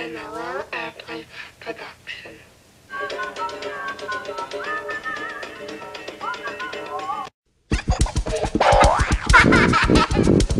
a Noel Airplane production.